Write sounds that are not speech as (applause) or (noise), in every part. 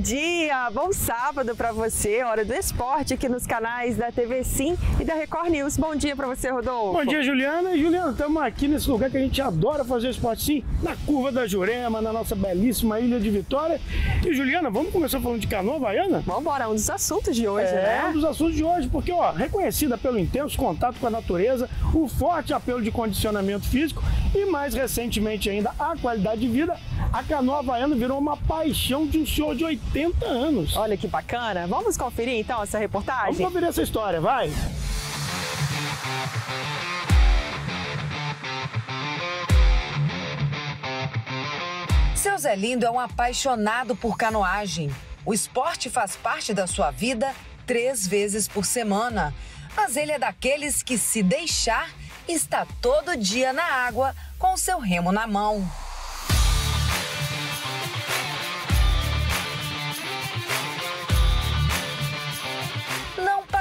bom bom sábado para você, hora do esporte aqui nos canais da TV Sim e da Record News. Bom dia para você, Rodolfo. Bom dia, Juliana. Juliana, estamos aqui nesse lugar que a gente adora fazer esporte sim, na curva da Jurema, na nossa belíssima ilha de Vitória. E Juliana, vamos começar falando de canoa baiana? Vamos embora, um dos assuntos de hoje, é, né? É um dos assuntos de hoje, porque ó, reconhecida pelo intenso contato com a natureza, o forte apelo de condicionamento físico e mais recentemente ainda a qualidade de vida, a canoa havaiana virou uma paixão de um senhor de 80 anos. Olha que bacana. Vamos conferir então essa reportagem? Vamos conferir essa história, vai. Seu Zé Lindo é um apaixonado por canoagem. O esporte faz parte da sua vida três vezes por semana. Mas ele é daqueles que, se deixar, está todo dia na água com seu remo na mão.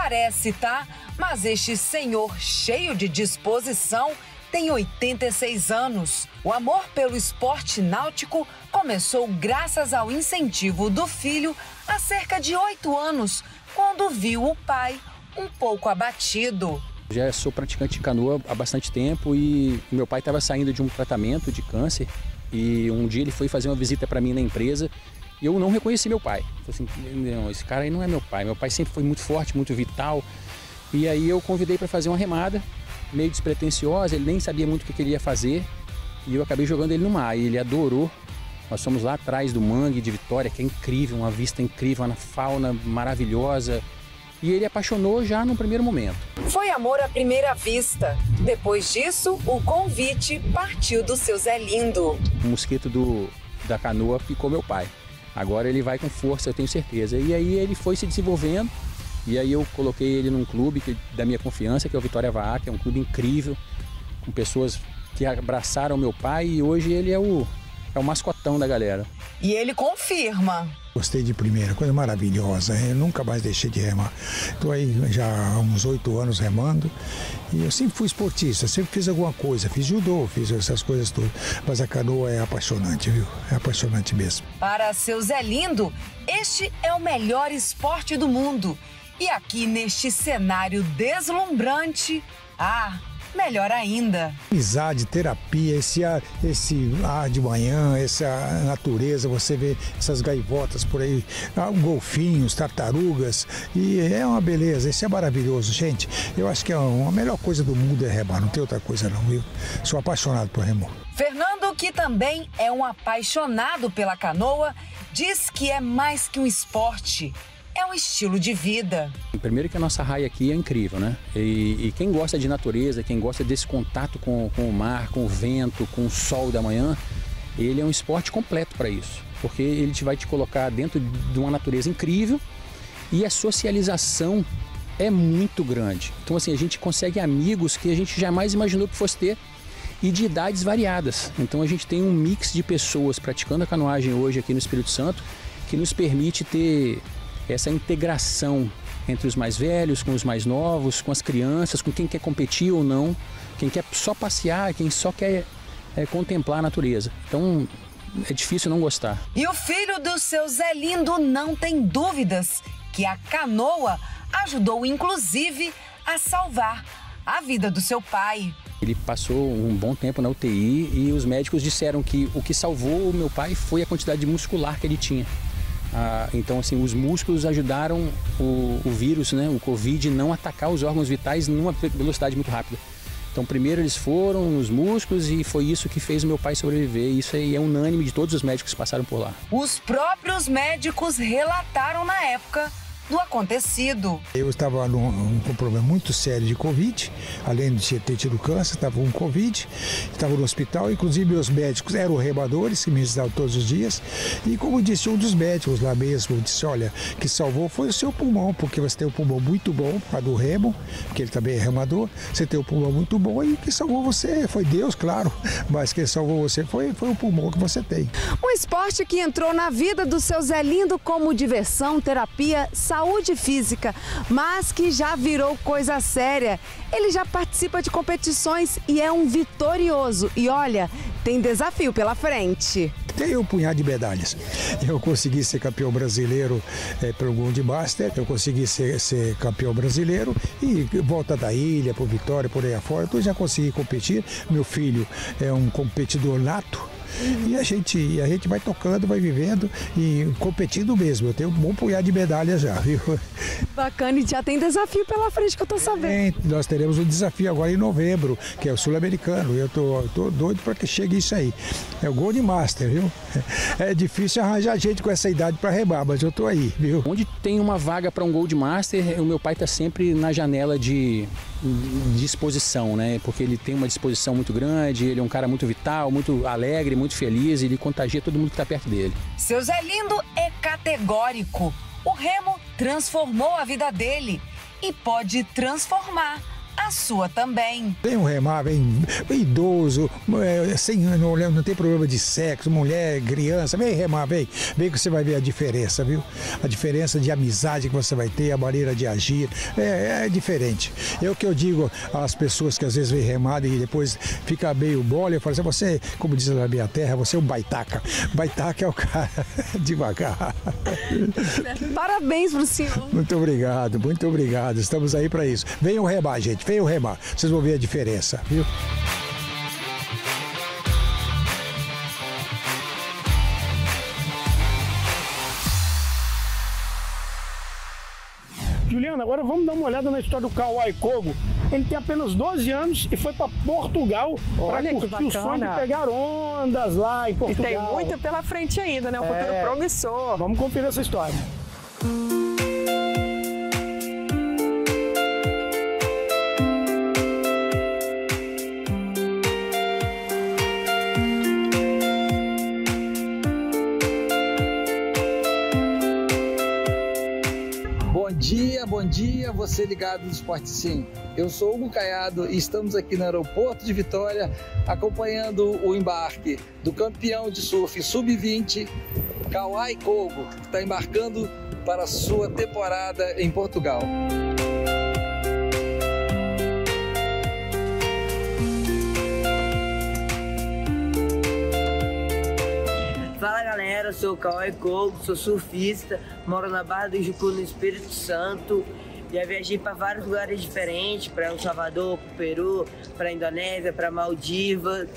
Parece, tá? Mas este senhor cheio de disposição tem 86 anos. O amor pelo esporte náutico começou graças ao incentivo do filho há cerca de oito anos, quando viu o pai um pouco abatido. Já sou praticante de canoa há bastante tempo e meu pai estava saindo de um tratamento de câncer e um dia ele foi fazer uma visita para mim na empresa e eu não reconheci meu pai. Falei assim, não, esse cara aí não é meu pai. Meu pai sempre foi muito forte, muito vital. E aí eu convidei para fazer uma remada, meio despretensiosa, ele nem sabia muito o que ele ia fazer e eu acabei jogando ele no mar e ele adorou. Nós fomos lá atrás do mangue de Vitória, que é incrível, uma vista incrível, uma fauna maravilhosa e ele apaixonou já no primeiro momento. Foi amor à primeira vista. Depois disso, o convite partiu do seu Zé Lindo. O mosquito do, da canoa ficou meu pai. Agora ele vai com força, eu tenho certeza. E aí ele foi se desenvolvendo. E aí eu coloquei ele num clube que, da minha confiança, que é o Vitória Vaá, que é um clube incrível, com pessoas que abraçaram meu pai e hoje ele é o, é o mascotão da galera. E ele confirma. Gostei de primeira, coisa maravilhosa. Eu nunca mais deixei de remar. Estou aí já há uns oito anos remando e eu sempre fui esportista, sempre fiz alguma coisa. Fiz judô, fiz essas coisas todas. Mas a canoa é apaixonante, viu? É apaixonante mesmo. Para seu Zé Lindo, este é o melhor esporte do mundo. E aqui neste cenário deslumbrante, ah, melhor ainda. Amizade, terapia, esse ar, esse ar de manhã, essa natureza, você vê essas gaivotas por aí, ah, golfinhos, tartarugas, e é uma beleza, isso é maravilhoso, gente. Eu acho que é a melhor coisa do mundo é remar, não tem outra coisa não, viu? Sou apaixonado por remar. Fernando, que também é um apaixonado pela canoa, diz que é mais que um esporte é um estilo de vida. Primeiro que a nossa raia aqui é incrível, né? E, e, quem gosta de natureza, quem gosta desse contato com, com o mar, com o vento, com o sol da manhã, ele é um esporte completo para isso. Porque ele vai te colocar dentro de uma natureza incrível e a socialização é muito grande. Então assim, a gente consegue amigos que a gente jamais imaginou que fosse ter e de idades variadas. Então a gente tem um mix de pessoas praticando a canoagem hoje aqui no Espírito Santo que nos permite ter essa integração entre os mais velhos, com os mais novos, com as crianças, com quem quer competir ou não, quem quer só passear, quem só quer é, contemplar a natureza. Então é difícil não gostar. E o filho do seu Zé Lindo não tem dúvidas que a canoa ajudou inclusive a salvar a vida do seu pai. Ele passou um bom tempo na UTI e os médicos disseram que o que salvou o meu pai foi a quantidade muscular que ele tinha. Ah, então, assim, os músculos ajudaram o, o vírus, né, o Covid, não atacar os órgãos vitais numa velocidade muito rápida. Então, primeiro eles foram nos músculos e foi isso que fez o meu pai sobreviver. Isso aí é unânime de todos os médicos que passaram por lá. Os próprios médicos relataram na época do acontecido. Eu estava num, com um problema muito sério de Covid, além de ter tido câncer, estava com Covid, estava no hospital, inclusive meus médicos eram remadores que me visitavam todos os dias. E como disse um dos médicos lá mesmo, disse: Olha, que salvou foi o seu pulmão, porque você tem um pulmão muito bom, a do remo, que ele também é remador, você tem um pulmão muito bom e que salvou você foi Deus, claro, (laughs) mas quem salvou você foi, foi o pulmão que você tem. Um esporte que entrou na vida do seu Zé Lindo como diversão, terapia, saúde saúde física, mas que já virou coisa séria. Ele já participa de competições e é um vitorioso. E olha, tem desafio pela frente. tem um punhado de medalhas. Eu consegui ser campeão brasileiro é, pelo Gold Master, eu consegui ser, ser, campeão brasileiro e volta da ilha, por Vitória, por aí afora, então já consegui competir. Meu filho é um competidor nato, e a gente, a gente vai tocando, vai vivendo e competindo mesmo. Eu tenho um bom punhado de medalhas já, viu? Bacana, e já tem desafio pela frente que eu tô sabendo. É, nós teremos um desafio agora em novembro, que é o sul-americano. Eu tô, tô doido para que chegue isso aí. É o Gold Master, viu? É difícil arranjar gente com essa idade para remar, mas eu tô aí, viu? Onde tem uma vaga para um Gold Master, o meu pai tá sempre na janela de disposição, né? Porque ele tem uma disposição muito grande, ele é um cara muito vital, muito alegre, muito feliz, e ele contagia todo mundo que está perto dele. Seu Zé Lindo é categórico. O remo transformou a vida dele e pode transformar a sua também. Vem um remar, vem, vem idoso, é, sem, não, não tem problema de sexo, mulher, criança, vem remar, vem. Vem que você vai ver a diferença, viu? A diferença de amizade que você vai ter, a maneira de agir, é, é diferente. É o que eu digo às pessoas que às vezes vêm remar e depois fica meio bola, eu falo assim, você, como diz na minha terra, você é um baitaca. Baitaca é o cara (laughs) devagar. Parabéns pro senhor. Muito obrigado, muito obrigado. Estamos aí para isso. Venham remar, gente venham remar. Vocês vão ver a diferença, viu? Juliana, agora vamos dar uma olhada na história do Kawai Kogo. Ele tem apenas 12 anos e foi para Portugal para curtir o sonho de pegar ondas lá em Portugal. E tem muito pela frente ainda, né? Um é... futuro promissor. Vamos conferir essa história. Você ligado no Esporte Sim. Eu sou Hugo Caiado e estamos aqui no aeroporto de Vitória acompanhando o embarque do campeão de surf sub-20, Kawai Kogo, que está embarcando para a sua temporada em Portugal. Fala galera, sou o Cogo, sou surfista, moro na Barra do Jucu, no Espírito Santo. Já viajei para vários lugares diferentes, para El Salvador, para Peru, para Indonésia, para Maldivas.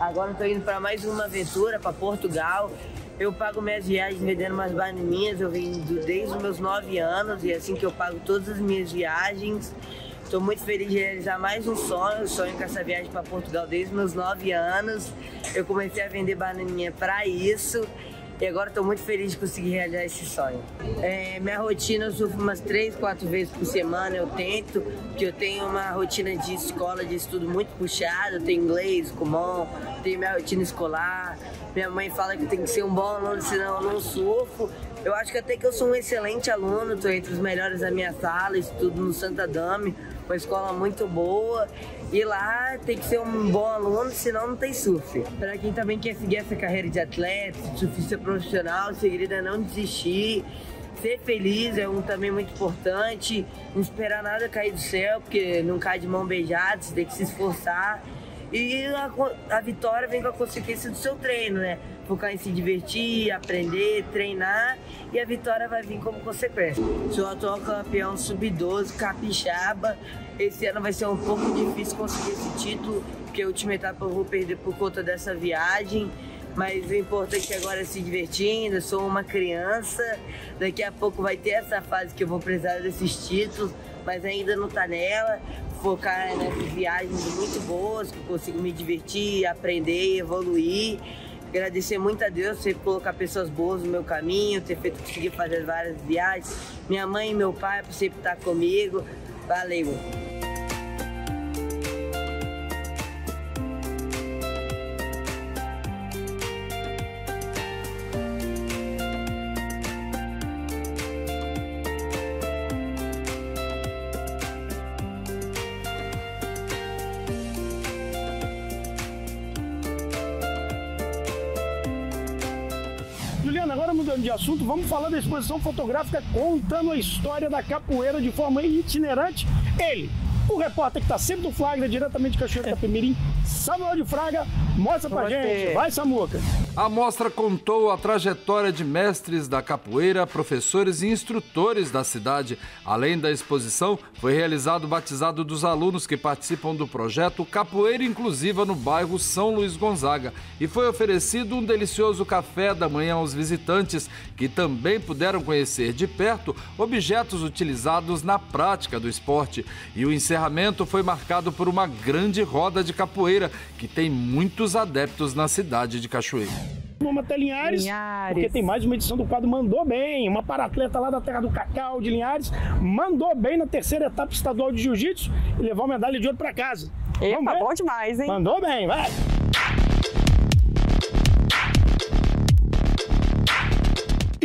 Agora estou indo para mais uma aventura, para Portugal. Eu pago minhas viagens vendendo umas bananinhas, eu vim desde os meus nove anos e é assim que eu pago todas as minhas viagens. Estou muito feliz de realizar mais um sonho, sonho com essa viagem para Portugal desde meus 9 anos. Eu comecei a vender bananinha para isso e agora estou muito feliz de conseguir realizar esse sonho. É, minha rotina eu surfo umas 3, 4 vezes por semana, eu tento, porque eu tenho uma rotina de escola, de estudo muito puxada, eu tenho inglês, comum, tenho minha rotina escolar. Minha mãe fala que tem que ser um bom aluno, senão eu não surfo. Eu acho que até que eu sou um excelente aluno, estou entre os melhores da minha sala, estudo no Santa Dame uma escola muito boa. E lá tem que ser um bom aluno, senão não tem surf. Para quem também quer seguir essa carreira de atleta, surfista profissional, o segredo é não desistir. Ser feliz é um também muito importante. Não esperar nada cair do céu, porque não cai de mão beijada, você tem que se esforçar. E a, a vitória vem com a consequência do seu treino, né? focar em se divertir, aprender, treinar e a vitória vai vir como consequência. Sou atual campeão sub-12, capixaba. Esse ano vai ser um pouco difícil conseguir esse título, porque a última etapa eu vou perder por conta dessa viagem. Mas o importante agora é se divertindo, eu sou uma criança. Daqui a pouco vai ter essa fase que eu vou precisar desses títulos, mas ainda não tá nela. Focar nessas viagens muito boas, que eu consigo me divertir, aprender, evoluir. Agradecer muito a Deus por colocar pessoas boas no meu caminho, ter feito conseguir fazer várias viagens. Minha mãe e meu pai por sempre estar comigo. Valeu! Mudando de assunto, vamos falar da exposição fotográfica contando a história da capoeira de forma itinerante. Ele, o repórter que está sempre no flagra, diretamente de Cachoeiro Capimirim, Samuel de Fraga mostra pra gente. Vai, Samuca. A mostra contou a trajetória de mestres da capoeira, professores e instrutores da cidade. Além da exposição, foi realizado o batizado dos alunos que participam do projeto Capoeira Inclusiva no bairro São Luís Gonzaga e foi oferecido um delicioso café da manhã aos visitantes, que também puderam conhecer de perto objetos utilizados na prática do esporte. E o encerramento foi marcado por uma grande roda de capoeira, que tem muitos adeptos na cidade de Cachoeira. Vamos até Linhares, Linhares, porque tem mais uma edição do quadro Mandou Bem. Uma paratleta lá da terra do Cacau, de Linhares, mandou bem na terceira etapa estadual de Jiu-Jitsu e levou a medalha de ouro para casa. Epa, bom demais, hein? Mandou bem, vai!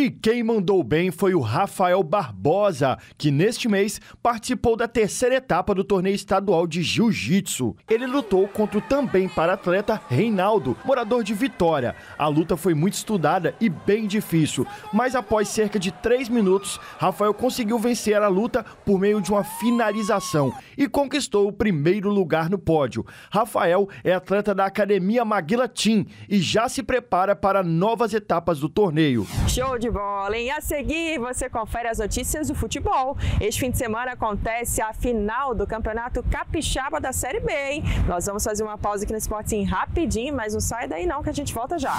E quem mandou bem foi o Rafael Barbosa, que neste mês participou da terceira etapa do torneio estadual de Jiu-Jitsu. Ele lutou contra o também para-atleta Reinaldo, morador de Vitória. A luta foi muito estudada e bem difícil, mas após cerca de três minutos, Rafael conseguiu vencer a luta por meio de uma finalização e conquistou o primeiro lugar no pódio. Rafael é atleta da Academia Maguila Team e já se prepara para novas etapas do torneio. Show de bola? A seguir, você confere as notícias do futebol. Este fim de semana acontece a final do Campeonato Capixaba da Série B, hein? Nós vamos fazer uma pausa aqui no Esporte Sim rapidinho, mas não sai daí não que a gente volta já.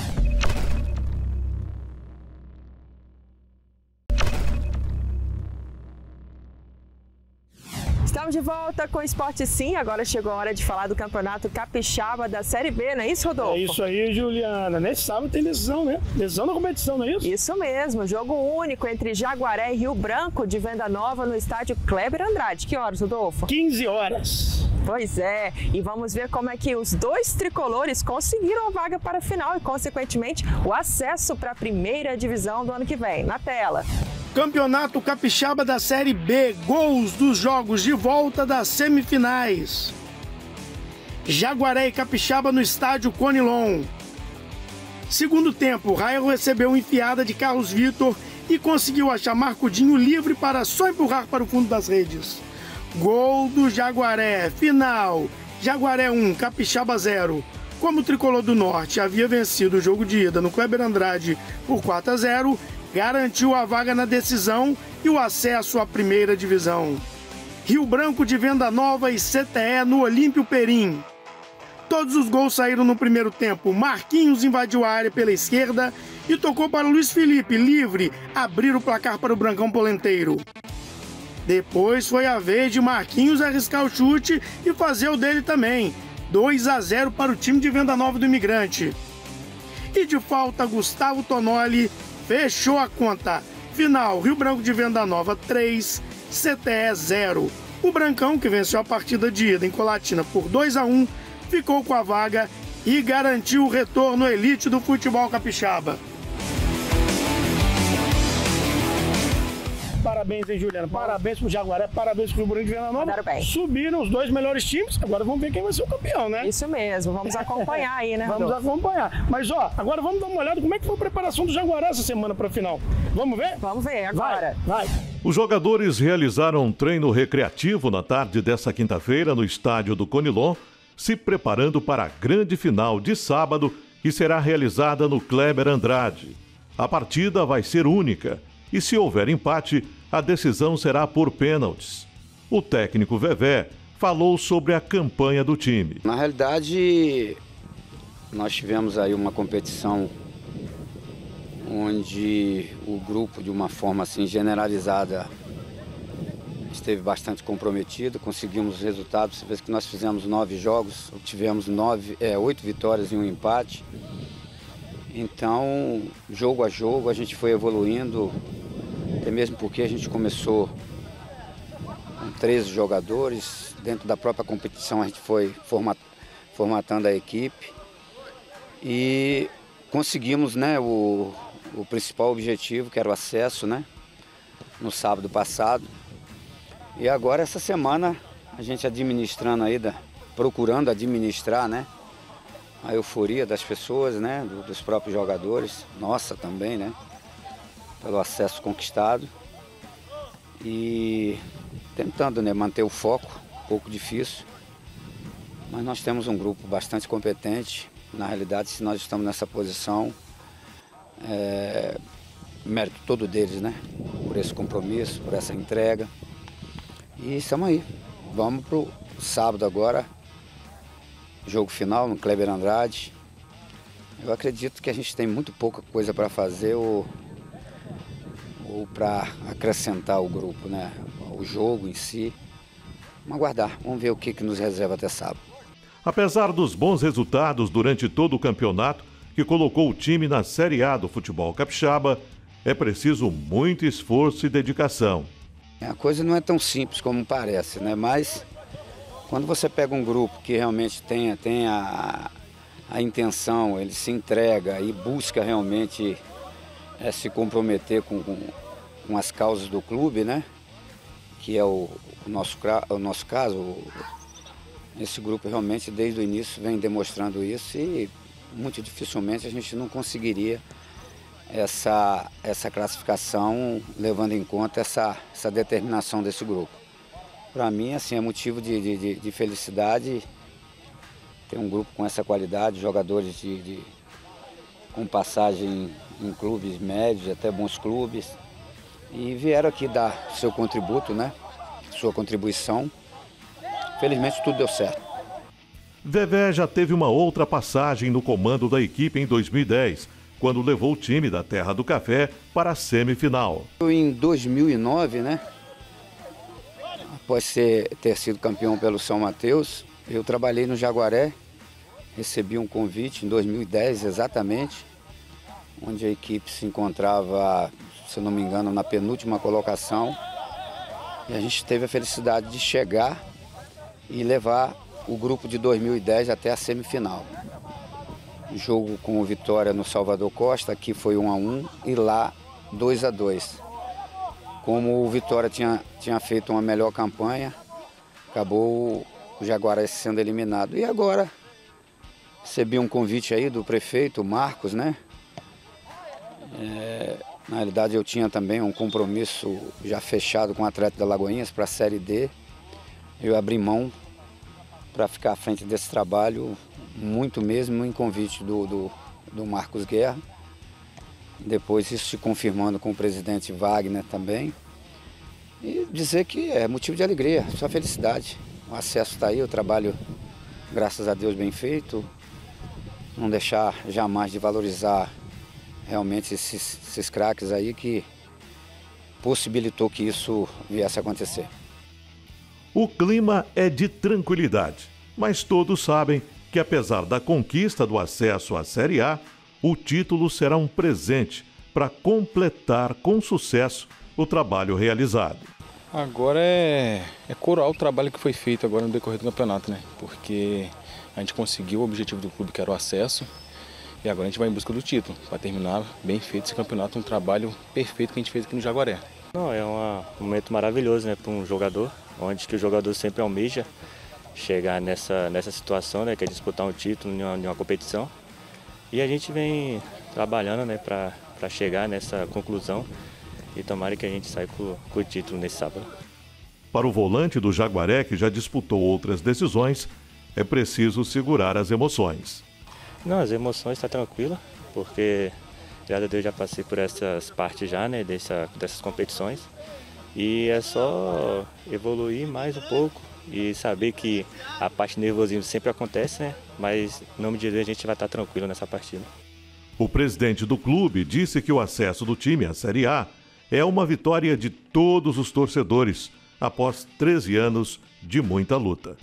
Estamos de volta com o Esporte Sim. Agora chegou a hora de falar do Campeonato Capixaba da Série B, não é isso, Rodolfo? É isso aí, Juliana. Nesse sábado tem decisão, né? Decisão da competição, não é isso? Isso mesmo. Jogo único entre Jaguaré e Rio Branco de Venda Nova no estádio Kleber Andrade. Que horas, Rodolfo? 15 horas. Pois é, e vamos ver como é que os dois tricolores conseguiram a vaga para a final e, consequentemente, o acesso para a primeira divisão do ano que vem. Na tela. Campeonato Capixaba da Série B, gols dos jogos de volta das semifinais. Jaguaré e Capixaba no estádio Conilon. Segundo tempo, Raio recebeu enfiada de Carlos Vitor e conseguiu achar Marcudinho livre para só empurrar para o fundo das redes. Gol do Jaguaré, final. Jaguaré 1, Capixaba 0. Como o tricolor do Norte havia vencido o jogo de ida no Kleber Andrade por 4 a 0, garantiu a vaga na decisão e o acesso à primeira divisão. Rio Branco de Venda Nova e CTE no Olímpio Perim. Todos os gols saíram no primeiro tempo. Marquinhos invadiu a área pela esquerda e tocou para Luiz Felipe, livre, abrir o placar para o Brancão Polenteiro. Depois foi a vez de Marquinhos arriscar o chute e fazer o dele também. 2 a 0 para o time de Venda Nova do Imigrante. E de falta, Gustavo Tonoli Fechou a conta. Final, Rio Branco de Venda Nova 3, CTE 0. O Brancão, que venceu a partida de ida em Colatina por 2 a 1, ficou com a vaga e garantiu o retorno elite do futebol capixaba. Parabéns, hein, Juliana? Parabéns pro Jaguaré, parabéns pro Bruno de Venda Nova. Bem. Subiram os dois melhores times, agora vamos ver quem vai ser o campeão, né? Isso mesmo, vamos acompanhar aí, né? vamos acompanhar. Mas, ó, agora vamos dar uma olhada como é que foi a preparação do Jaguaré essa semana pra final. Vamos ver? Vamos ver agora. Vai, vai. Os jogadores realizaram um treino recreativo na tarde dessa quinta-feira no estádio do Conilon, se preparando para a grande final de sábado, que será realizada no Kleber Andrade. A partida vai ser única e, se houver empate, a decisão será por pênaltis. O técnico Vevé falou sobre a campanha do time. Na realidade, nós tivemos aí uma competição onde o grupo, de uma forma assim generalizada, esteve bastante comprometido, conseguimos resultados. Você vê que nós fizemos nove jogos, tivemos nove, é, oito vitórias e um empate. Então, jogo a jogo, a gente foi evoluindo, até mesmo porque a gente começou com 13 jogadores, dentro da própria competição a gente foi formatando a equipe e conseguimos né, o, o principal objetivo, que era o acesso, né, no sábado passado. E agora essa semana a gente administrando aí, procurando administrar, né, a euforia das pessoas, né, dos próprios jogadores, nossa também, né, pelo acesso conquistado e tentando né, manter o foco, um pouco difícil, Mas nós temos um grupo bastante competente. Na realidade, se nós estamos nessa posição, é, mérito todo deles, né? Por esse compromisso, por essa entrega. E estamos aí. Vamos pro sábado agora, jogo final no Kleber Andrade. Eu acredito que a gente tem muito pouca coisa para fazer ou, ou para acrescentar o grupo, né? O jogo em si. Vamos aguardar, vamos ver o que, que nos reserva até sábado. Apesar dos bons resultados durante todo o campeonato, que colocou o time na Série A do futebol capixaba, é preciso muito esforço e dedicação. A coisa não é tão simples como parece, né? Mas quando você pega um grupo que realmente tem, tem a, a intenção, ele se entrega e busca realmente é, se comprometer com, com, com, as causas do clube, né? Que é o, o nosso, o nosso caso, esse grupo realmente desde o início vem demonstrando isso e muito dificilmente a gente não conseguiria essa, essa classificação levando em conta essa, essa determinação desse grupo. Para mim, assim, é motivo de, de, de, felicidade ter um grupo com essa qualidade, jogadores de, de com passagem em clubes médios, até bons clubes, e vieram aqui dar seu contributo, né? Sua contribuição Felizmente tudo deu certo. Vevé já teve uma outra passagem no comando da equipe em 2010, quando levou o time da Terra do Café para a semifinal. Em 2009, né? Após ser, ter sido campeão pelo São Mateus, eu trabalhei no Jaguaré, recebi um convite em 2010 exatamente, onde a equipe se encontrava, se não me engano, na penúltima colocação. E a gente teve a felicidade de chegar e levar o grupo de 2010 até a semifinal. Jogo com o Vitória no Salvador Costa, aqui foi 1 a 1 e lá 2 a 2. Como o Vitória tinha, tinha feito uma melhor campanha, acabou o Jaguaré sendo eliminado. E agora recebi um convite aí do prefeito Marcos, né? É, na realidade eu tinha também um compromisso já fechado com o Atlético da Lagoinhas para a Série D eu abri mão para ficar à frente desse trabalho, muito mesmo em convite do, do, do Marcos Guerra. Depois isso se confirmando com o presidente Wagner também. E dizer que é motivo de alegria, só felicidade. O acesso está aí, o trabalho, graças a Deus, bem feito. Não deixar jamais de valorizar realmente esses, esses craques aí que possibilitou que isso viesse a acontecer. O clima é de tranquilidade, mas todos sabem que, apesar da conquista do acesso à Série A, o título será um presente para completar com sucesso o trabalho realizado. Agora é, é coroar o trabalho que foi feito agora no decorrer do campeonato, né? Porque a gente conseguiu o objetivo do clube, que era o acesso, e agora a gente vai em busca do título, para terminar bem feito esse campeonato, um trabalho perfeito que a gente fez aqui no Jaguaré. Não, é um momento maravilhoso né, para um jogador, onde que o jogador sempre almeja chegar nessa, nessa situação, né, que é disputar um título em uma, em uma competição. E a gente vem trabalhando né, para chegar nessa conclusão e tomara que a gente saia com, com o título nesse sábado. Para o volante do Jaguaré, que já disputou outras decisões, é preciso segurar as emoções. Não, as emoções estão tá tranquilas, porque Graças a Deus já passei por essas partes já, né, dessa, dessas competições. E é só evoluir mais um pouco e saber que a parte nervosismo sempre acontece, né? Mas em nome de Deus a gente vai estar tranquilo nessa partida. O presidente do clube disse que o acesso do time à Série A é uma vitória de todos os torcedores após 13 anos de muita luta.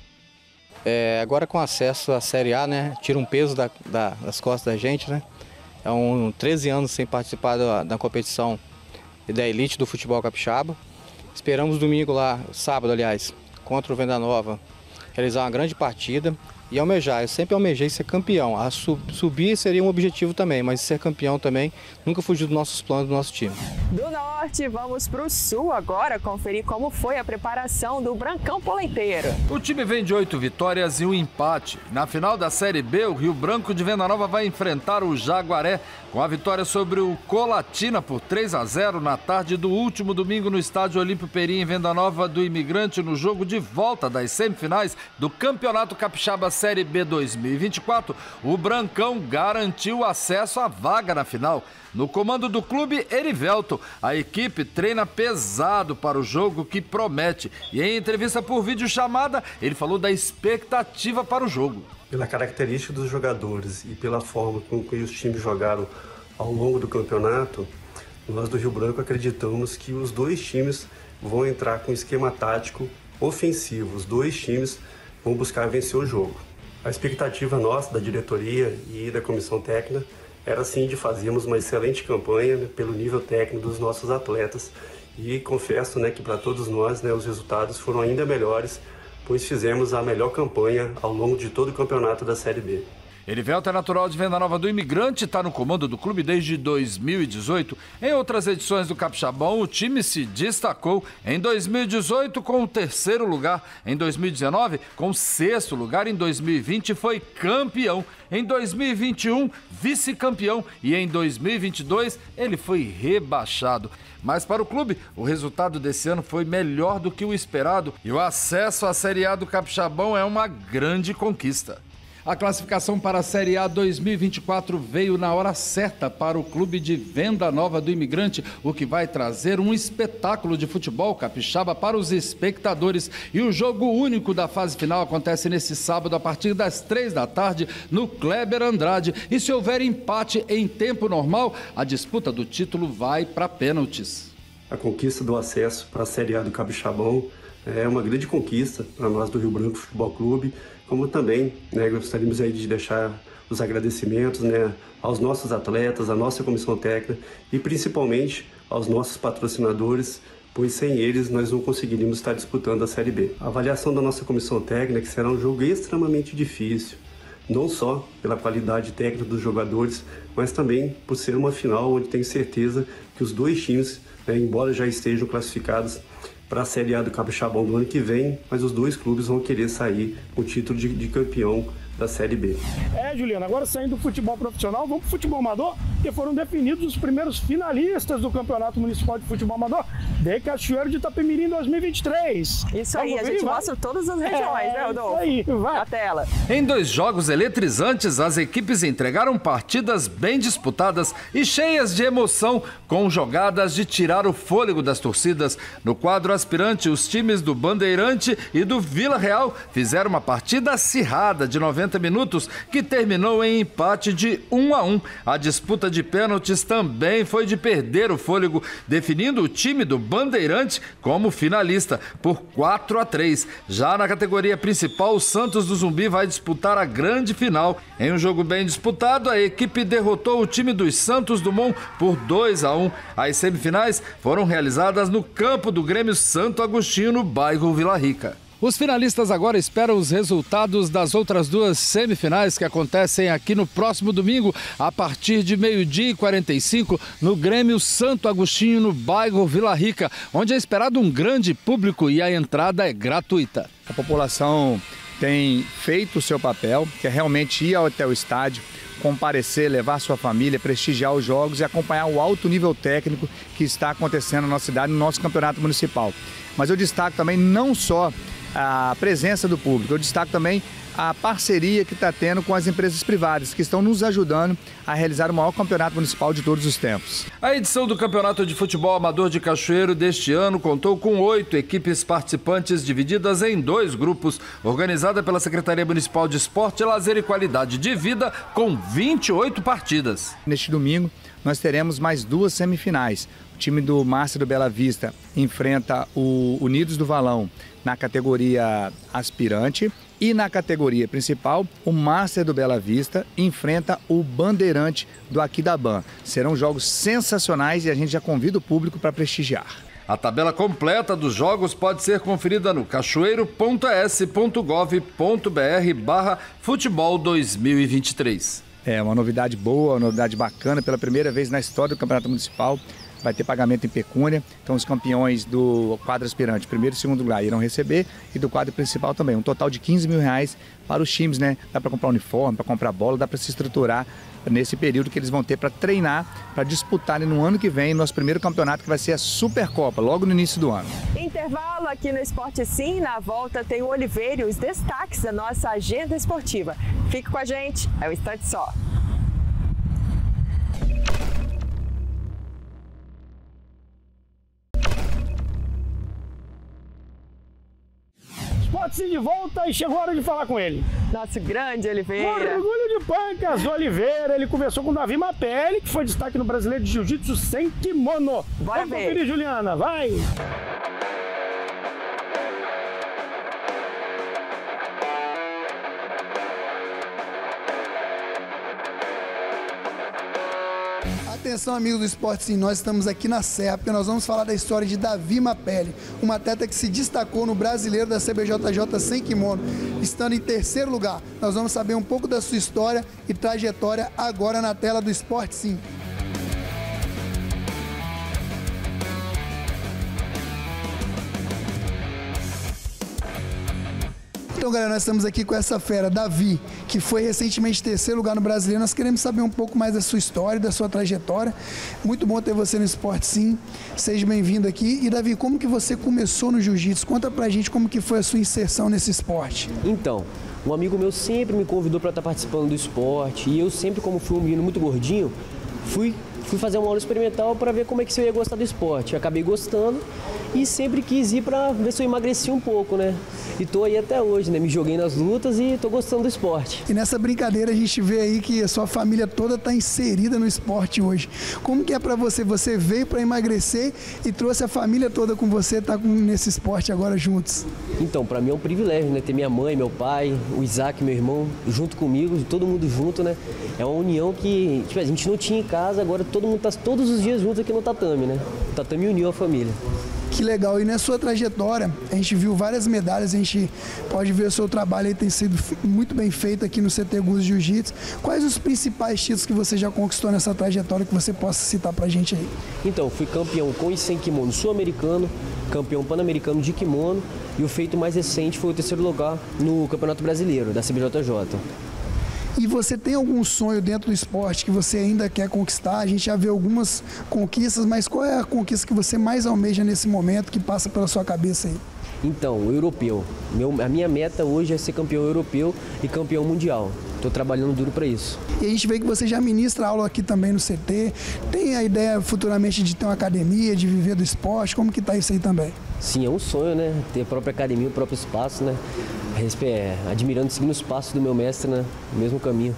É, agora com acesso à Série A, né? Tira um peso da, da, das costas da gente, né? É um 13 anos sem participar da, da competição da elite do futebol capixaba. Esperamos domingo lá, sábado aliás, contra o Venda Nova, realizar uma grande partida e almejar. Eu sempre almejei ser campeão. A subir seria um objetivo também, mas ser campeão também nunca fugiu dos nossos planos do nosso time. Do norte, vamos para o sul agora conferir como foi a preparação do Brancão Polenteiro. O time vem de oito vitórias e um empate. Na final da Série B, o Rio Branco de Venda Nova vai enfrentar o Jaguaré com a vitória sobre o Colatina por 3 a 0 na tarde do último domingo no estádio Olímpio Perim em Venda Nova do Imigrante no jogo de volta das semifinais do Campeonato Capixaba Série B 2024, o Brancão garantiu acesso à vaga na final. No comando do clube, Erivelto, a equipe treina pesado para o jogo que promete. E em entrevista por vídeo chamada, ele falou da expectativa para o jogo. Pela característica dos jogadores e pela forma com que os times jogaram ao longo do campeonato, nós do Rio Branco acreditamos que os dois times vão entrar com esquema tático ofensivo. Os dois times vão buscar vencer o jogo. A expectativa nossa, da diretoria e da comissão técnica, era sim de fazermos uma excelente campanha né, pelo nível técnico dos nossos atletas. E confesso né, que para todos nós né, os resultados foram ainda melhores, pois fizemos a melhor campanha ao longo de todo o campeonato da Série B. Erivelto é natural de Venda Nova do Imigrante, está no comando do clube desde 2018. Em outras edições do Capixabão, o time se destacou em 2018 com o terceiro lugar, em 2019 com o sexto lugar, em 2020 foi campeão, em 2021 vice-campeão e em 2022 ele foi rebaixado. Mas para o clube, o resultado desse ano foi melhor do que o esperado e o acesso à Série A do Capixabão é uma grande conquista. A classificação para a Série A 2024 veio na hora certa para o Clube de Venda Nova do Imigrante, o que vai trazer um espetáculo de futebol capixaba para os espectadores. E o jogo único da fase final acontece nesse sábado a partir das três da tarde no Kleber Andrade. E se houver empate em tempo normal, a disputa do título vai para pênaltis. A conquista do acesso para a Série A do Capixabão é uma grande conquista para nós do Rio Branco Futebol Clube como também né, gostaríamos de deixar os agradecimentos né, aos nossos atletas, à nossa comissão técnica e principalmente aos nossos patrocinadores, pois sem eles nós não conseguiríamos estar disputando a Série B. A avaliação da nossa comissão técnica será um jogo extremamente difícil, não só pela qualidade técnica dos jogadores, mas também por ser uma final onde tenho certeza que os dois times, né, embora já estejam classificados para a Série A do Capixabão do ano que vem, mas os dois clubes vão querer sair com o título de, de campeão da Série B. É, Juliana, agora saindo do futebol profissional, vamos para o futebol amador, que foram definidos os primeiros finalistas do Campeonato Municipal de Futebol Amador de Cachoeiro de Itapemirim 2023. Isso aí, a gente vai? mostra todas as regiões, é, né, Rodolfo? Isso aí, vai. Na tela. Em dois jogos eletrizantes, as equipes entregaram partidas bem disputadas e cheias de emoção, com jogadas de tirar o fôlego das torcidas. No quadro aspirante, os times do Bandeirante e do Vila Real fizeram uma partida acirrada de 90 90 minutos, que terminou em empate de 1 a 1. A disputa de pênaltis também foi de perder o fôlego, definindo o time do Bandeirante como finalista por 4 a 3. Já na categoria principal, o Santos do Zumbi vai disputar a grande final. Em um jogo bem disputado, a equipe derrotou o time dos Santos Dumont por 2 a 1. As semifinais foram realizadas no campo do Grêmio Santo Agostinho, no bairro Vila Rica. Os finalistas agora esperam os resultados das outras duas semifinais que acontecem aqui no próximo domingo, a partir de meio-dia e 45, no Grêmio Santo Agostinho, no bairro Vila Rica, onde é esperado um grande público e a entrada é gratuita. A população tem feito o seu papel, que é realmente ir até o estádio, comparecer, levar sua família, prestigiar os jogos e acompanhar o alto nível técnico que está acontecendo na nossa cidade, no nosso campeonato municipal. Mas eu destaco também não só a presença do público. Eu destaco também a parceria que está tendo com as empresas privadas, que estão nos ajudando a realizar o maior campeonato municipal de todos os tempos. A edição do Campeonato de Futebol Amador de Cachoeiro deste ano contou com oito equipes participantes divididas em dois grupos, organizada pela Secretaria Municipal de Esporte, Lazer e Qualidade de Vida, com 28 partidas. Neste domingo, nós teremos mais duas semifinais. O time do Márcio do Bela Vista enfrenta o Unidos do Valão na categoria aspirante e na categoria principal, o Master do Bela Vista enfrenta o Bandeirante do Aquidaban. Serão jogos sensacionais e a gente já convida o público para prestigiar. A tabela completa dos jogos pode ser conferida no cachoeiro.s.gov.br barra futebol 2023. É uma novidade boa, uma novidade bacana. Pela primeira vez na história do Campeonato Municipal, vai ter pagamento em pecúnia. Então os campeões do quadro aspirante, primeiro e segundo lugar, irão receber e do quadro principal também. Um total de 15 mil reais para os times, né? Dá para comprar uniforme, para comprar bola, dá para se estruturar nesse período que eles vão ter para treinar, para disputarem no ano que vem nosso primeiro campeonato que vai ser a Supercopa, logo no início do ano. Intervalo aqui no Esporte Sim, na volta tem o Oliveira e os destaques da nossa agenda esportiva. Fique com a gente, é um instante só. Esporte de volta e chegou a hora de falar com ele. Nosso grande Oliveira. Orgulho de Pancas, Oliveira. Ele conversou com o Davi Mapelli, que foi destaque no Brasileiro de Jiu-Jitsu sem kimono. Bora Vamos ver. conferir, Juliana, vai! Atenção, amigos do Esporte Sim, nós estamos aqui na Serra porque nós vamos falar da história de Davi Mapelli, um atleta que se destacou no brasileiro da CBJJ sem kimono, estando em terceiro lugar. Nós vamos saber um pouco da sua história e trajetória agora na tela do Esporte Sim. Então, galera, nós estamos aqui com essa fera, Davi, que foi recentemente terceiro lugar no Brasileiro. Nós queremos saber um pouco mais da sua história, da sua trajetória. Muito bom ter você no Esporte Sim. Seja bem-vindo aqui. E, Davi, como que você começou no Jiu-Jitsu? Conta pra gente como que foi a sua inserção nesse esporte. Então, um amigo meu sempre me convidou para estar participando do esporte e eu sempre, como fui um menino muito gordinho, fui, fui fazer uma aula experimental para ver como é que eu ia gostar do esporte. Eu acabei gostando e sempre quis ir para ver se eu emagreci um pouco, né? E tô aí até hoje, né? Me joguei nas lutas e tô gostando do esporte. E nessa brincadeira a gente vê aí que a sua família toda está inserida no esporte hoje. Como que é para você? Você veio para emagrecer e trouxe a família toda com você, tá nesse esporte agora juntos. Então, para mim é um privilégio, né? Ter minha mãe, meu pai, o Isaac, meu irmão, junto comigo, todo mundo junto, né? É uma união que tipo, a gente não tinha em casa, agora todo mundo tá todos os dias juntos aqui no tatame, né? O tatame uniu a família. Que legal. E na sua trajetória, a gente viu várias medalhas, a gente pode ver o seu trabalho aí tem sido muito bem feito aqui no CT Gus Jiu-Jitsu. Quais os principais títulos que você já conquistou nessa trajetória que você possa citar pra gente aí? Então, fui campeão com e sem kimono sul-americano, campeão pan-americano de kimono e o feito mais recente foi o terceiro lugar no Campeonato Brasileiro da CBJJ. E você tem algum sonho dentro do esporte que você ainda quer conquistar? A gente já vê algumas conquistas, mas qual é a conquista que você mais almeja nesse momento, que passa pela sua cabeça aí? Então, o europeu. Meu, a minha meta hoje é ser campeão europeu e campeão mundial. Estou trabalhando duro para isso. E a gente vê que você já ministra aula aqui também no CT. Tem a ideia futuramente de ter uma academia, de viver do esporte? Como que tá isso aí também? Sim, é um sonho, né? Ter a própria academia, o próprio espaço, né? Respe- é, admirando, seguindo os passos do meu mestre, né? No mesmo caminho.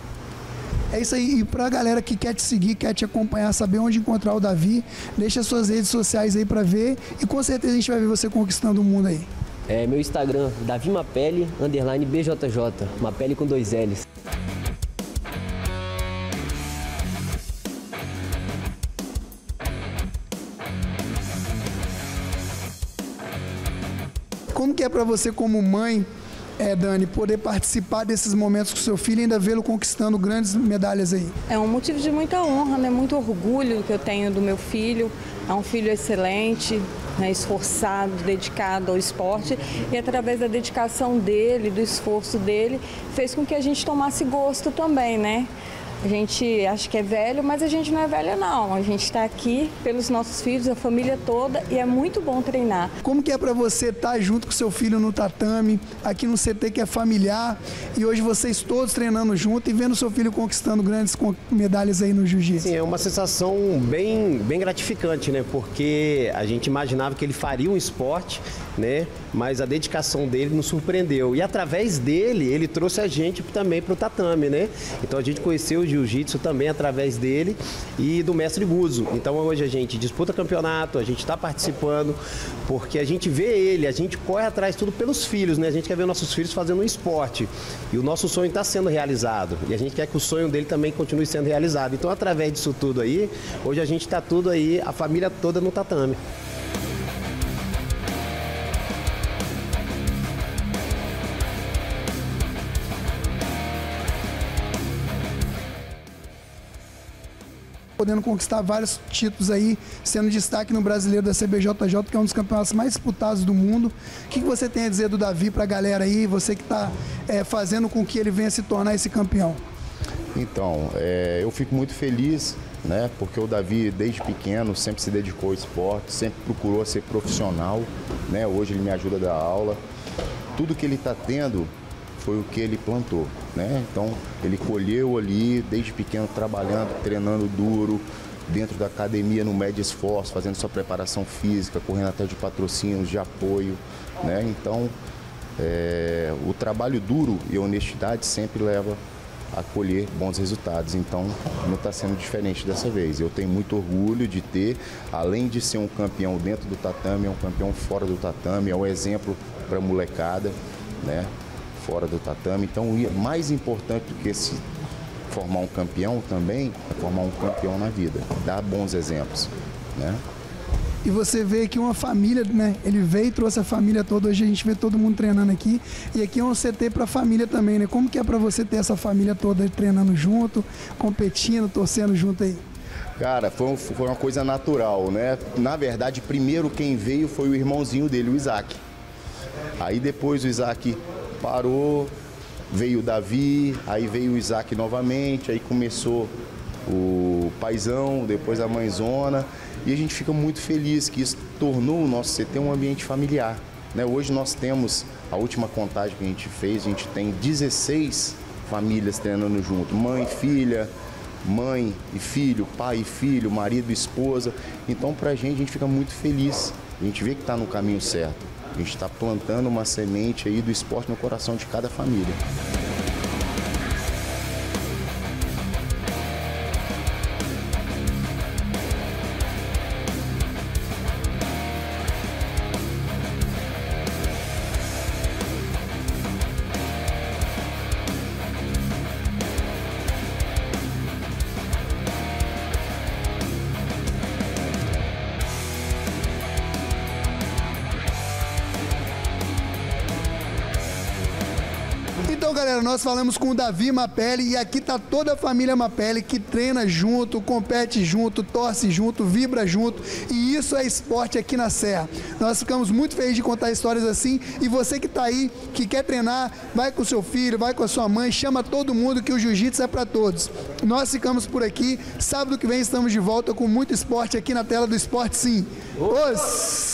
É isso aí. E pra galera que quer te seguir, quer te acompanhar, saber onde encontrar o Davi, deixa suas redes sociais aí pra ver. E com certeza a gente vai ver você conquistando o mundo aí. É meu Instagram, Davi Mapelli, underline BJJ. Mapelli com dois L's. Como que é pra você como mãe, é, Dani, poder participar desses momentos com seu filho e ainda vê-lo conquistando grandes medalhas aí? É um motivo de muita honra, né? muito orgulho que eu tenho do meu filho. É um filho excelente, né? esforçado, dedicado ao esporte e através da dedicação dele, do esforço dele, fez com que a gente tomasse gosto também, né? A gente acha que é velho, mas a gente não é velha não. A gente está aqui pelos nossos filhos, a família toda e é muito bom treinar. Como que é pra você estar junto com seu filho no tatame, aqui no CT que é familiar, e hoje vocês todos treinando junto e vendo seu filho conquistando grandes medalhas aí no jiu-jitsu? Sim, é uma sensação bem, bem gratificante, né? Porque a gente imaginava que ele faria um esporte, né? Mas a dedicação dele nos surpreendeu. E através dele, ele trouxe a gente também para o tatame, né? Então a gente conheceu o jiu-jitsu também através dele e do mestre Guzo. Então hoje a gente disputa campeonato, a gente está participando, porque a gente vê ele, a gente corre atrás tudo pelos filhos, né? A gente quer ver nossos filhos fazendo um esporte. E o nosso sonho está sendo realizado. E a gente quer que o sonho dele também continue sendo realizado. Então, através disso tudo aí, hoje a gente está tudo aí, a família toda no tatame. Podendo conquistar vários títulos aí, sendo destaque no Brasileiro da CBJJ, que é um dos campeonatos mais disputados do mundo. O que você tem a dizer do Davi para a galera aí, você que está é, fazendo com que ele venha se tornar esse campeão? Então, é, eu fico muito feliz, né? Porque o Davi, desde pequeno, sempre se dedicou ao esporte, sempre procurou ser profissional, né? Hoje ele me ajuda a dar aula. Tudo que ele está tendo foi o que ele plantou, né? Então, ele colheu ali, desde pequeno, trabalhando, treinando duro, dentro da academia, no médio esforço, fazendo sua preparação física, correndo até de patrocínios, de apoio, né? Então, é, o trabalho duro e honestidade sempre leva a colher bons resultados. Então, não está sendo diferente dessa vez. Eu tenho muito orgulho de ter, além de ser um campeão dentro do tatame, é um campeão fora do tatame, é um exemplo para a molecada, né? Fora do tatame. Então, mais importante do que se formar um campeão também é formar um campeão na vida, dar bons exemplos, né? E você vê que uma família, né? Ele veio e trouxe a família toda. Hoje a gente vê todo mundo treinando aqui. E aqui é um CT para a família também, né? Como que é para você ter essa família toda treinando junto, competindo, torcendo junto aí? Cara, foi, foi uma coisa natural, né? Na verdade, primeiro quem veio foi o irmãozinho dele, o Isaac. Aí depois o Isaac parou, veio o Davi, aí veio o Isaac novamente, aí começou o paizão, depois a mãezona. E a gente fica muito feliz que isso tornou o nosso CT um ambiente familiar. Né? Hoje nós temos, a última contagem que a gente fez, a gente tem 16 famílias treinando junto, mãe, filha, mãe e filho, pai e filho, marido e esposa. Então, para a gente, a gente fica muito feliz. A gente vê que está no caminho certo. A gente está plantando uma semente aí do esporte no coração de cada família. Falamos com o Davi Mapelli e aqui tá toda a família Mapelli que treina junto, compete junto, torce junto, vibra junto e isso é esporte aqui na Serra. Nós ficamos muito felizes de contar histórias assim e você que tá aí, que quer treinar, vai com seu filho, vai com a sua mãe, chama todo mundo que o jiu-jitsu é para todos. Nós ficamos por aqui, sábado que vem estamos de volta com muito esporte aqui na tela do Esporte Sim. Os...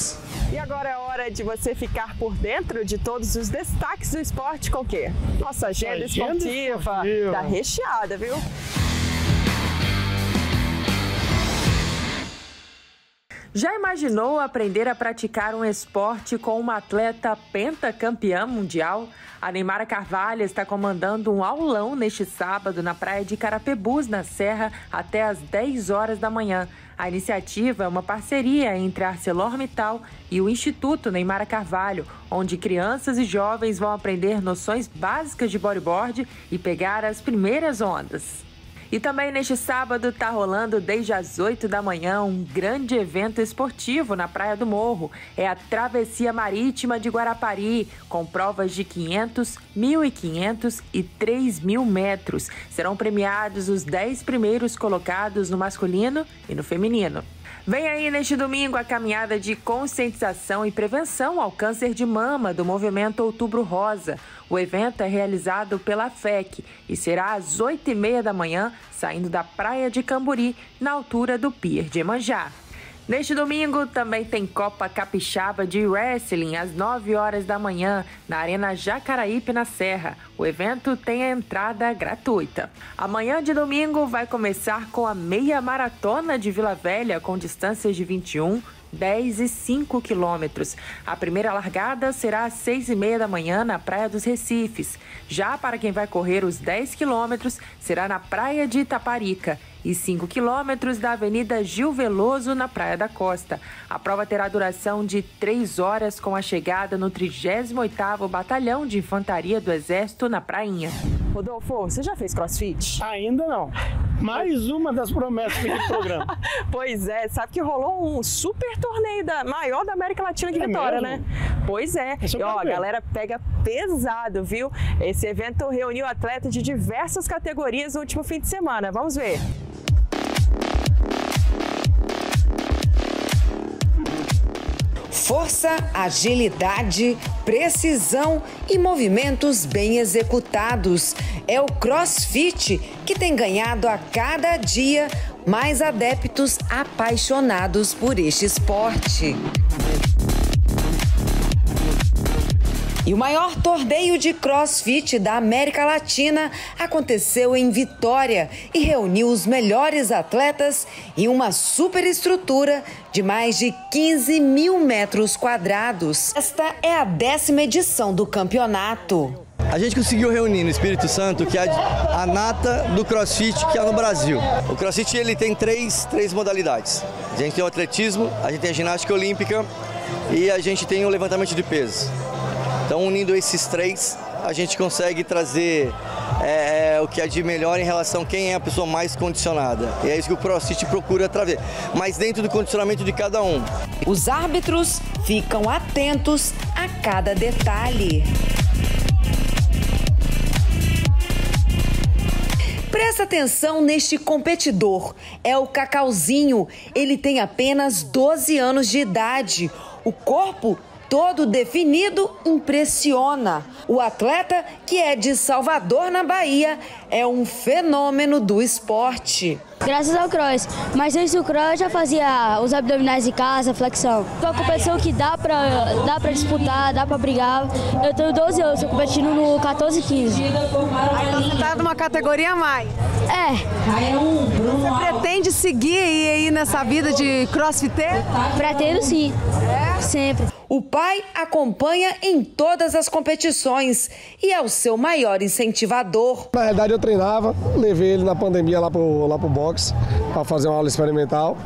E agora é hora de você ficar por dentro de todos os destaques do esporte com o quê? Nossa agenda, agenda esportiva, esportiva tá recheada, viu? Já imaginou aprender a praticar um esporte com uma atleta pentacampeã mundial? A Neymara Carvalho está comandando um aulão neste sábado na praia de Carapebus, na Serra, até às 10 horas da manhã. A iniciativa é uma parceria entre a ArcelorMittal e o Instituto Neymar Carvalho, onde crianças e jovens vão aprender noções básicas de bodyboard e pegar as primeiras ondas. E também neste sábado está rolando desde as 8 da manhã um grande evento esportivo na Praia do Morro. É a Travessia Marítima de Guarapari, com provas de 500, 1.500 e 3.000 metros. Serão premiados os 10 primeiros colocados no masculino e no feminino. Vem aí neste domingo a caminhada de conscientização e prevenção ao câncer de mama do movimento Outubro Rosa. O evento é realizado pela FEC e será às 8h30 da manhã, saindo da Praia de Camburi, na altura do Pier de Emanjá. Neste domingo também tem Copa Capixaba de Wrestling às 9 horas da manhã na Arena Jacaraípe na Serra. O evento tem a entrada gratuita. Amanhã de domingo vai começar com a meia maratona de Vila Velha com distâncias de 21 10 e 5 quilômetros. A primeira largada será às 6 e meia da manhã na Praia dos Recifes. Já para quem vai correr os 10 quilômetros, será na Praia de Itaparica e 5 quilômetros da Avenida Gil Veloso, na Praia da Costa. A prova terá duração de 3 horas com a chegada no 38º Batalhão de Infantaria do Exército na Prainha. Rodolfo, você já fez crossfit? Ainda não. Mais uma das promessas do programa. (laughs) pois é, sabe que rolou um super torneio da, maior da América Latina aqui é Vitória, mesmo? né? Pois é. E ó, a galera pega pesado, viu? Esse evento reuniu atletas de diversas categorias no último fim de semana. Vamos ver. Força, agilidade, precisão e movimentos bem executados. É o CrossFit que tem ganhado a cada dia mais adeptos apaixonados por este esporte. E o maior torneio de crossfit da América Latina aconteceu em Vitória e reuniu os melhores atletas em uma superestrutura de mais de 15 mil metros quadrados. Esta é a décima edição do campeonato. A gente conseguiu reunir no Espírito Santo que é a nata do CrossFit que é no Brasil. O CrossFit ele tem três, três modalidades. A gente tem o atletismo, a gente tem a ginástica olímpica e a gente tem o levantamento de peso. Então, unindo esses três, a gente consegue trazer é, é, o que é de melhor em relação a quem é a pessoa mais condicionada. E é isso que o CrossFit procura trazer, mas dentro do condicionamento de cada um. Os árbitros ficam atentos a cada detalhe. Presta atenção neste competidor. É o Cacauzinho. Ele tem apenas 12 anos de idade. O corpo todo definido impressiona. O atleta, que é de Salvador, na Bahia, é um fenômeno do esporte. Graças ao cross. Mas antes do cross eu já fazia os abdominais em casa, flexão. É uma competição que dá pra, dá pra disputar, dá pra brigar. Eu tenho 12 anos, estou competindo no 14 e 15. Aí você tá numa categoria a mais. É. Você pretende seguir aí nessa vida de crossfiteiro? Pretendo sim. É? Sempre. O pai acompanha em todas as competições e é o seu maior incentivador. Na verdade, eu treinava, levei ele na pandemia lá pro, lá pro boxe para fazer uma aula experimental.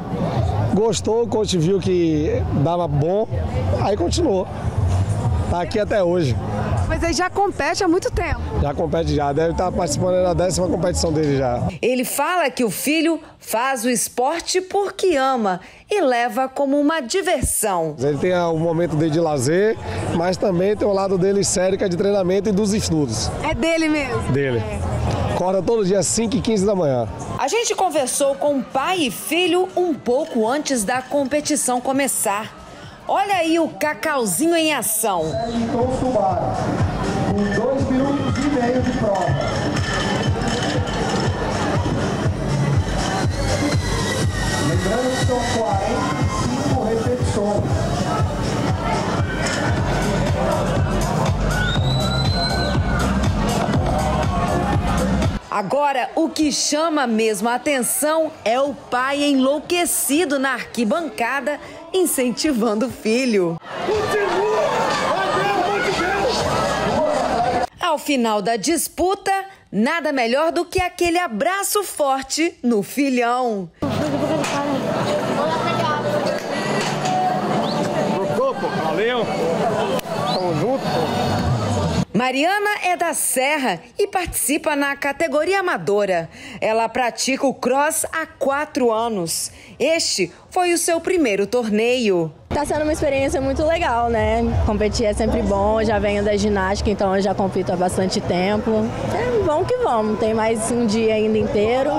Gostou, o coach viu que dava bom, aí continuou. Tá aqui até hoje. Mas ele já compete há muito tempo. Já compete já, deve estar participando da décima competição dele já. Ele fala que o filho faz o esporte porque ama e leva como uma diversão. Ele tem o momento dele de lazer, mas também tem o lado dele sério, que é de treinamento e dos estudos. É dele mesmo? Dele. Acorda todo dia às 5 e 15 da manhã. A gente conversou com pai e filho um pouco antes da competição começar. Olha aí o Cacauzinho em ação. Com dois minutos e meio de prova. Lembrando que são 45 repetições. Agora, o que chama mesmo a atenção é o pai enlouquecido na arquibancada, incentivando o filho. Ao final da disputa, nada melhor do que aquele abraço forte no filhão. Valeu. Mariana é da Serra e participa na categoria amadora. Ela pratica o cross há quatro anos. Este foi o seu primeiro torneio. Tá sendo uma experiência muito legal, né? Competir é sempre bom, eu já venho da ginástica, então eu já compito há bastante tempo. É bom que vamos, tem mais um dia ainda inteiro.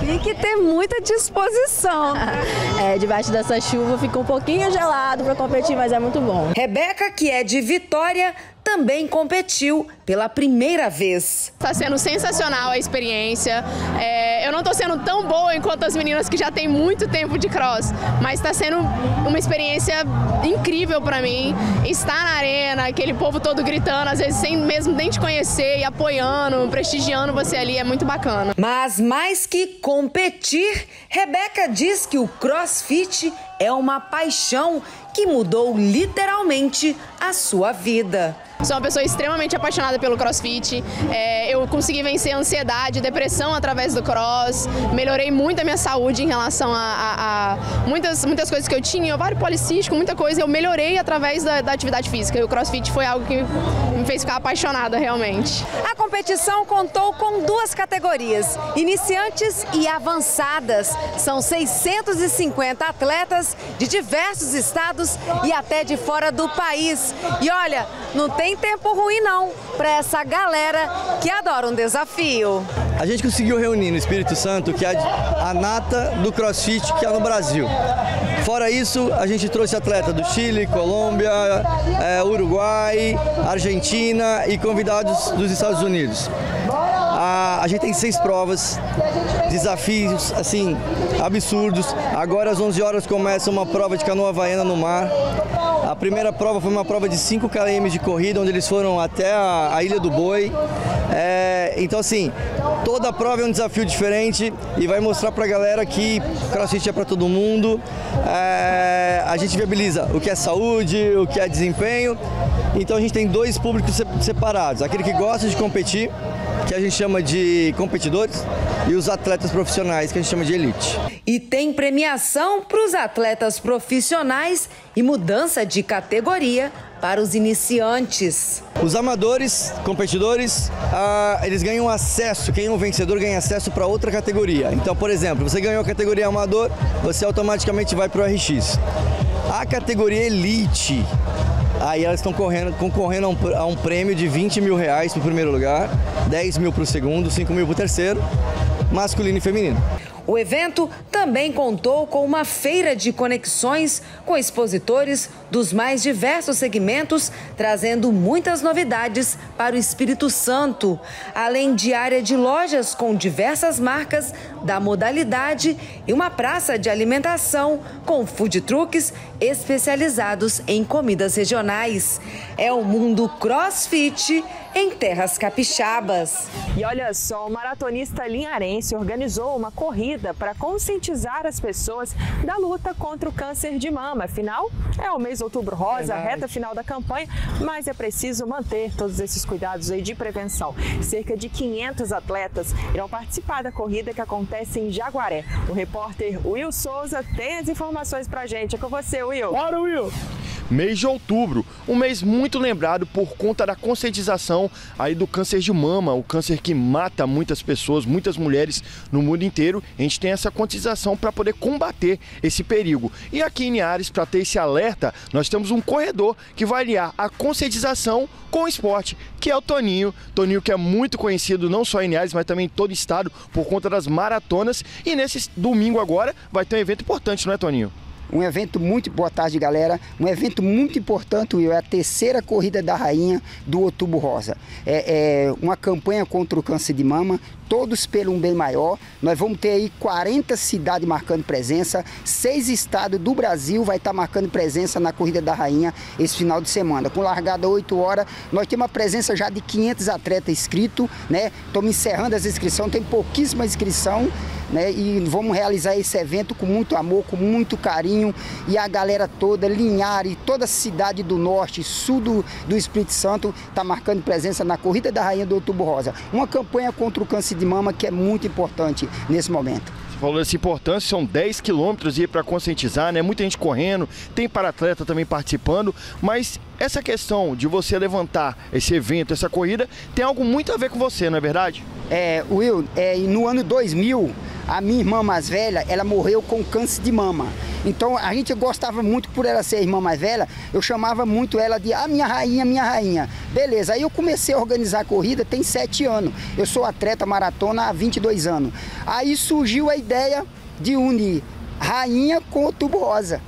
Tem que ter muita disposição. (laughs) é, debaixo dessa chuva fica um pouquinho gelado para competir, mas é muito bom. Rebeca, que é de Vitória, também competiu pela primeira vez. Está sendo sensacional a experiência. É, eu não estou sendo tão boa enquanto as meninas que já têm muito tempo de cross, mas está sendo uma experiência incrível para mim. Estar na arena, aquele povo todo gritando, às vezes sem mesmo nem te conhecer e apoiando, prestigiando você ali, é muito bacana. Mas mais que competir, Rebeca diz que o crossfit é uma paixão que mudou literalmente a sua vida. Sou uma pessoa extremamente apaixonada pelo crossfit. É, eu consegui vencer a ansiedade, depressão através do cross. Melhorei muito a minha saúde em relação a, a, a muitas, muitas coisas que eu tinha, ovário policístico, muita coisa. Eu melhorei através da, da atividade física. E o crossfit foi algo que me fez ficar apaixonada realmente. A competição contou com duas categorias, iniciantes e avançadas. São 650 atletas de diversos estados e até de fora do país. E olha, não tem tempo ruim não para essa galera que adora um desafio. a gente conseguiu reunir no Espírito Santo que é a, nata do crossfit que é no Brasil. Fora isso, a gente trouxe atleta do Chile, Colômbia, é, Uruguai, Argentina e convidados dos Estados Unidos. A, a gente tem seis provas, desafios assim absurdos. Agora às 11 horas começa uma prova de canoa havaiana no mar. A primeira prova foi uma prova de 5 km de corrida, onde eles foram até a, a Ilha do Boi. É, então, assim, toda prova é um desafio diferente e vai mostrar pra galera que crossfit é para todo mundo. É, a gente viabiliza o que é saúde, o que é desempenho. Então, a gente tem dois públicos separados: aquele que gosta de competir que a gente chama de competidores, e os atletas profissionais, que a gente chama de elite. E tem premiação para os atletas profissionais e mudança de categoria para os iniciantes. Os amadores, competidores, ah, eles ganham acesso, quem é um vencedor ganha acesso para outra categoria. Então, por exemplo, você ganhou a categoria amador, você automaticamente vai para o RX. A categoria elite, Aí elas estão concorrendo a um, a um, prêmio de 20 mil reais para o primeiro lugar, 10 mil para o segundo, 5 mil para o terceiro, masculino e feminino. O evento também contou com uma feira de conexões com expositores dos mais diversos segmentos, trazendo muitas novidades para o Espírito Santo, além de área de lojas com diversas marcas da modalidade e uma praça de alimentação com food trucks especializados em comidas regionais. É o mundo CrossFit em terras capixabas. E olha só, o maratonista linharense organizou uma corrida para conscientizar as pessoas da luta contra o câncer de mama. Afinal, é o mês outubro rosa, a reta final da campanha, mas é preciso manter todos esses cuidados aí de prevenção. Cerca de 500 atletas irão participar da corrida que acontece em Jaguaré. O repórter Will Souza tem as informações pra gente. É com você, Will. Bora, Will! Mês de outubro, um mês muito lembrado por conta da conscientização aí do câncer de mama, o câncer que mata muitas pessoas, muitas mulheres no mundo inteiro. A gente tem essa conscientização para poder combater esse perigo. E aqui em Ares, para ter esse alerta, nós temos um corredor que vai aliar a conscientização com o esporte, que é o Toninho. Toninho que é muito conhecido não só em Ares, mas também em todo o estado por conta das maratonas. E nesse domingo agora vai ter um evento importante, não é, Toninho? Um evento muito, boa tarde galera, um evento muito importante, Will, é a terceira corrida da rainha do Outubro Rosa. É, é uma campanha contra o câncer de mama, todos pelo um bem maior. Nós vamos ter aí 40 cidades marcando presença, seis estados do Brasil vai estar marcando presença na Corrida da Rainha esse final de semana. Com largada 8 horas, nós temos uma presença já de 500 atletas inscritos, né? Estamos encerrando as inscrições, tem pouquíssima inscrição né? E vamos realizar esse evento com muito amor, com muito carinho e a galera toda, Linhares, toda a cidade do norte, sul do, do Espírito Santo está marcando presença na Corrida da Rainha do Outubro Rosa. Uma campanha contra o câncer de mama que é muito importante nesse momento Você falou dessa importância, são 10 quilômetros para conscientizar, né? Muita gente correndo, tem para-atleta também participando, mas essa questão de você levantar esse evento, essa corrida, tem algo muito a ver com você, não é verdade? É, Will, é, no ano 2000, a minha irmã mais velha, ela morreu com câncer de mama. Então a gente gostava muito por ela ser a irmã mais velha, eu chamava muito ela de a ah, minha rainha, minha rainha. Beleza, aí eu comecei a organizar a corrida tem sete anos. Eu sou atleta maratona há 22 anos. Aí surgiu a ideia de unir rainha com tubo rosa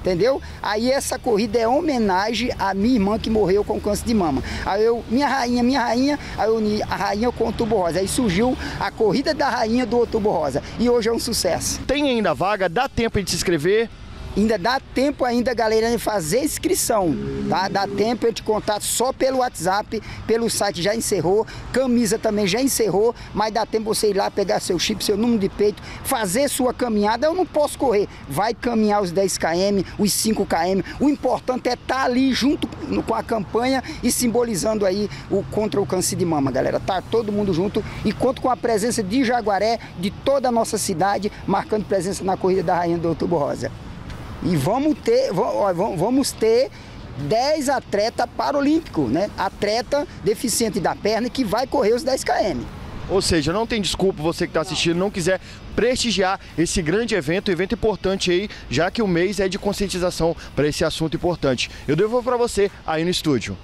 entendeu? Aí essa corrida é homenagem à minha irmã que morreu com câncer de mama. Aí eu, minha rainha, minha rainha, aí eu uni a rainha com o tubo rosa. Aí surgiu a corrida da rainha do outubro rosa. E hoje é um sucesso. Tem ainda vaga, dá tempo de se inscrever? Ainda dá tempo ainda, galera, de fazer inscrição, tá? Dá tempo eu te contato só pelo WhatsApp, pelo site já encerrou, camisa também já encerrou, mas dá tempo você ir lá pegar seu chip, seu número de peito, fazer sua caminhada. Eu não posso correr, vai caminhar os 10 km, os 5 km. O importante é estar tá ali junto com a campanha e simbolizando aí o contra o câncer de mama, galera. Tá todo mundo junto e conto com a presença de Jaguaré, de toda a nossa cidade, marcando presença na corrida da Rainha do Outubro Rosa. E vamos ter, vamos ter 10 atletas paralímpicos, né? Atleta deficiente da perna que vai correr os 10 km. Ou seja, não tem desculpa você que está assistindo, não quiser prestigiar esse grande evento, evento importante aí, já que o mês é de conscientização para esse assunto importante. Eu devolvo para você aí no estúdio.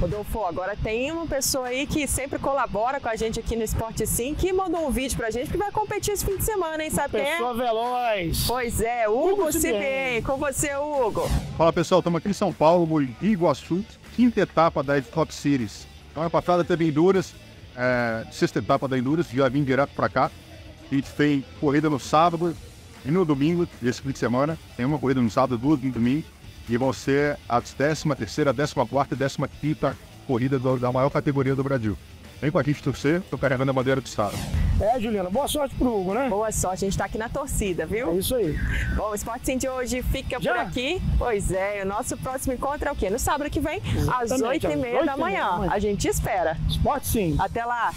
Rodolfo, agora tem uma pessoa aí que sempre colabora com a gente aqui no Esporte Sim, que mandou um vídeo pra gente que vai competir esse fim de semana, hein? Sabe quem é? Pessoa veloz. Pois é, Hugo, Cibem. Com você, Hugo. Fala pessoal, estamos aqui em São Paulo, em Iguaçu, quinta etapa da Top Series. Então a passada teve Endurance, é, sexta etapa da Endurance, já vim direto para cá. A gente fez corrida no sábado e no domingo, esse fim de semana. Tem uma corrida no sábado, duas no domingo. E vão ser as 13 terceira, 14 e 15 corrida do, da maior categoria do Brasil. Vem com a gente torcer, tô carregando a bandeira do estado. É, Juliana, boa sorte pro Hugo, né? Boa sorte, a gente tá aqui na torcida, viu? É isso aí. Bom, o Esporte Sim de hoje fica Já? por aqui. Pois é, o nosso próximo encontro é o quê? No sábado que vem, às Exatamente, 8h30 às da 8h30 manhã. da manhã. A gente espera. Esporte Sim. Até lá.